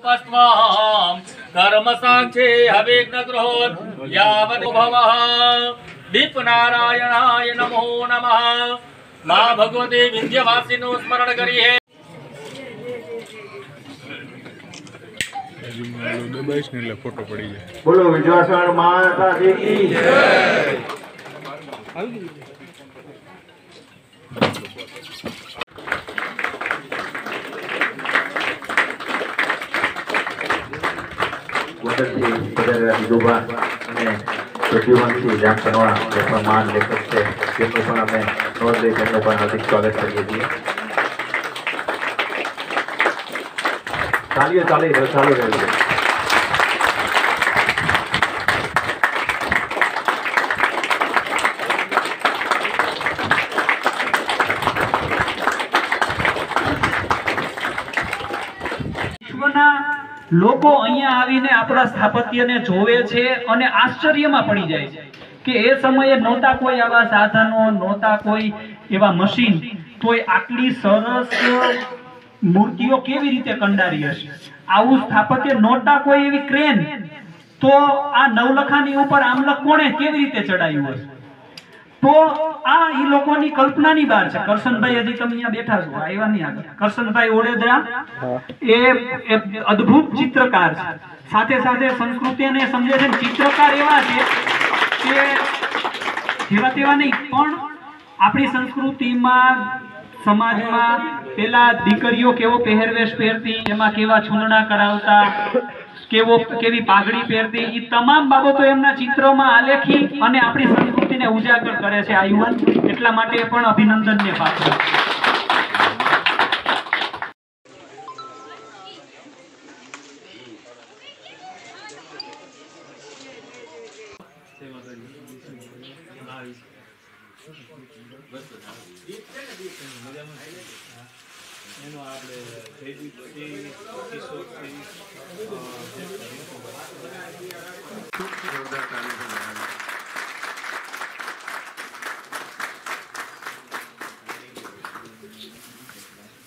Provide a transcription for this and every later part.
उपस्त्वां कर्मसाक्षे हविग्नगृहोत् यावत् भवः दीपनारायणाय नमो नमः मा भगवते विद्यवासिनो स्मरण કરીએ દબાઈશ ને એટલે ફોટો પડી જાય બોલો વિજયાસણ માતા દેવી ગોંડલથી પધારેલા વિધુભા અને લેખક છે. તેમનું પણ અમે નોંધ લઈ પણ હાર્દિક સ્વાગત કરીએ છીએ. ચાલીએ ચાલી ચાલુ રહ્યું છે વિશ્વના લોકો અહીંયા આવીને આપણા સ્થાપત્યને જોવે છે અને આશ્ચર્યમાં પડી જાય છે કે એ સમયે નહોતા કોઈ આવા સાધનો, નહોતા કોઈ એવા મશીન. તોય આટલી સરસ મૂર્તિઓ કેવી રીતે કંડારી હશે? આવું સ્થાપત્ય નહોતા કોઈ એવી ક્રેન. તો આ નવલખાની ઉપર આમલક કોણે કેવી રીતે ચડાયું હશે? તો આ ઈ લોકોની કલ્પનાની બહાર છે. કરશનભાઈ હજી તમે અહીંયા બેઠા છો. આવ્યા નહીં આગળ. કરશનભાઈ ઓડેદરા એ અદભુત ચિત્રકાર છે. સાથે સાથે સંસ્કૃતિને સમજે છે ચિત્રકાર એવા છે કે જેવા તેવા નહીં, પણ આપણી સંસ્કૃતિમાં, સમાજમાં પેલા દીકરીઓ કેવો પહેરવેશ પહેરતી, એમાં કેવા છૂંદણા કરાવતા, કેવો, કેવી પાઘડી પહેરતી એ તમામ બાબતો એમના ચિત્રોમાં આલેખી અને આપણી સંસ્કૃતિને ઉજાગર કરે છે આ યુવાન એટલા માટે પણ અભિનંદનને પાત્ર છે.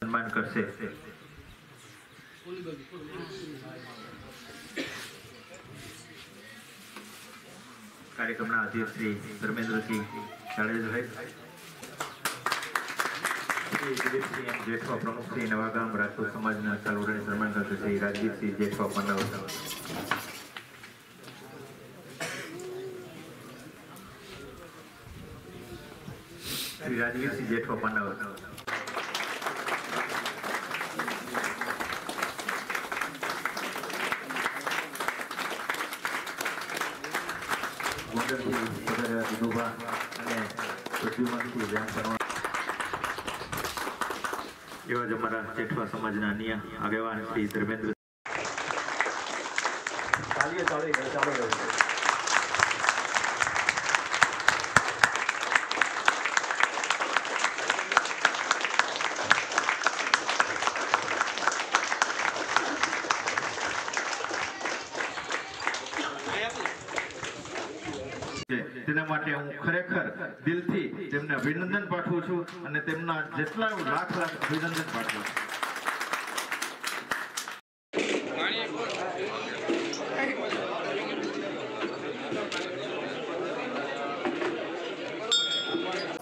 સન્માન કરશે. કાર્યક્રમના અધ્યક્ષ શ્રી ધર્મેન્દ્રસિંહ જાડેજભાઈ જેઠવા પ્રમુખ શ્રી નવાગામ રાજકોટ સમાજના ચાલુરાણી સન્માન કરશે શ્રી રાજદીપસિંહ જેઠવા પંડાવ. શ્રી રાજવીરસિંહ જેઠવા પન્નાવર ગોંડલથી પધારેલા વિધુભા અને પ્રદ્યુમનસિંહ રામ કનોડા એવા જ અમારા જેઠવા સમાજના અન્ય આગેવાન શ્રી ધર્મેન્દ્ર ચાલીએ ચાલી ચાલુ તેના માટે હું ખરેખર દિલથી તેમને અભિનંદન પાઠવું છું અને તેમના જેટલા લાખ લાખ અભિનંદન પાઠવું છું.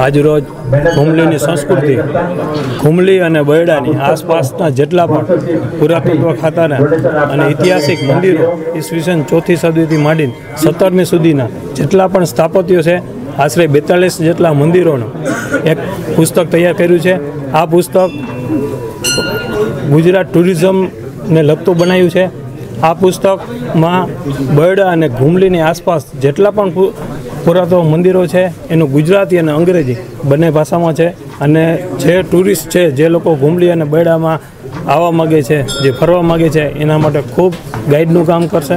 આજરોજ હુમલીની સંસ્કૃતિ, હુમલી અને બરડાની આસપાસના જેટલા પણ પુરાતત્વ ખાતાના અને ઐતિહાસિક મંદિરો ઈસવીસન ચોથી સદીથી માંડીને સત્તરમી સુધીના જેટલા પણ સ્થાપત્યો છે, આશરે બેતાલીસ જેટલા મંદિરોનું એક પુસ્તક તૈયાર કર્યું છે. આ પુસ્તક ગુજરાત ટુરિઝમને લગતું બનાવ્યું છે. આ પુસ્તકમાં બરડા અને ઘુમલીની આસપાસ જેટલા પણ પુ- પુરાતન મંદિરો છે, એનું ગુજરાતી અને અંગ્રેજી બંને ભાષામાં છે. અને જે ટુરિસ્ટ છે, જે લોકો ઘુમલી અને બૈડામાં આવવા માગે છે, જે ફરવા માગે છે, એના માટે ખૂબ ગાઈડનું કામ કરશે.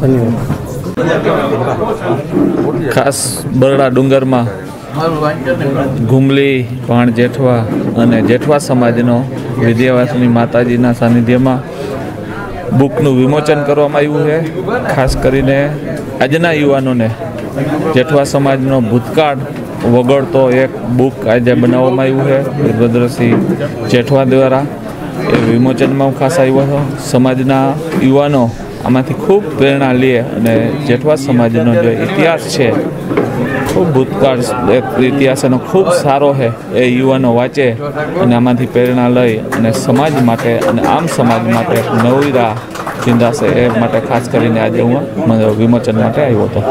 ધન્યવાદ. ખાસ બરડા ડુંગરમાં ઘુમલી, ભાણ જેઠવા અને જેઠવા સમાજનો વિદ્યાવાસની માતાજીના સાનિધ્યમાં બુકનું વિમોચન કરવામાં આવ્યું છે. ખાસ કરીને આજના યુવાનોને જેઠવા સમાજનો ભૂતકાળ વગળતો એક બુક આજે બનાવવામાં આવ્યું છે. વીરભદ્રસિંહ જેઠવા દ્વારા એ વિમોચનમાં ખાસ આવ્યો હતો. સમાજના યુવાનો આમાંથી ખૂબ પ્રેરણા લે અને જેઠવા સમાજનો જે ઇતિહાસ છે ખૂબ ભૂતકાળ ઇતિહાસ એનો ખૂબ સારો છે. એ યુવાનો વાંચે અને આમાંથી પ્રેરણા લઈ અને સમાજ માટે અને આમ સમાજ માટે નવી રાહ ચિંતાશે એ માટે ખાસ કરીને આજે હું વિમોચન માટે આવ્યો હતો.